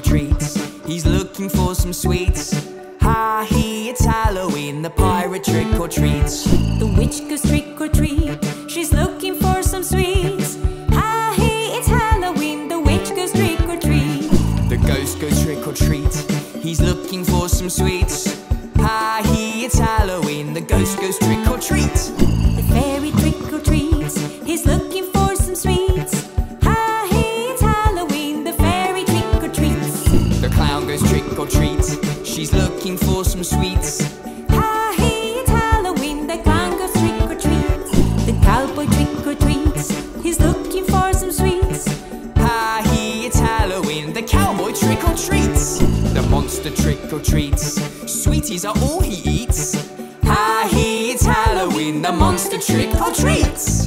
go. treats. The monster trick or treats, sweeties are all he eats. Ah, he eats Halloween, the monster trick or treats.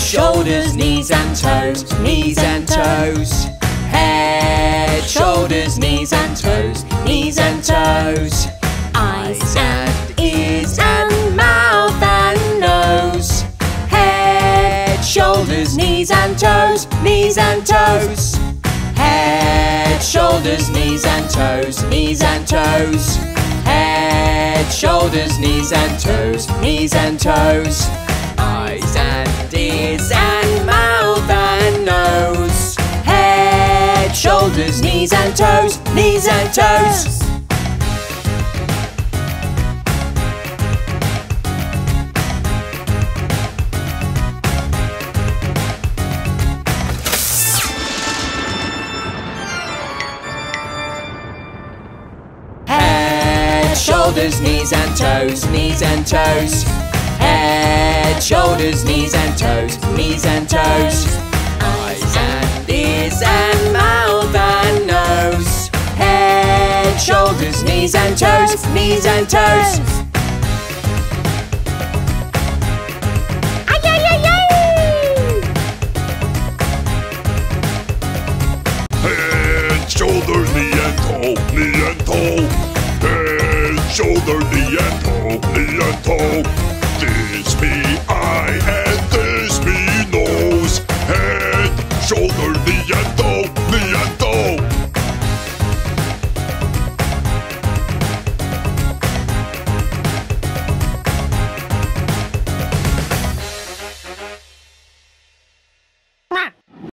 shoulders, knees and toes, knees and toes. Head, shoulders, knees and toes, knees and toes. Eyes and ears and mouth and nose. Head, shoulders, knees and toes, knees and toes. Head, shoulders, knees and toes, knees and toes. Head, shoulders, knees and toes, knees and toes. Eyes and ears and mouth and nose. Head, shoulders, knees and toes, knees and toes. Head, shoulders, knees and toes, knees and toes. Head, shoulders, knees and toes, knees and toes. Eyes and ears and mouth and nose. Head, shoulders, knees and toes, knees and toes.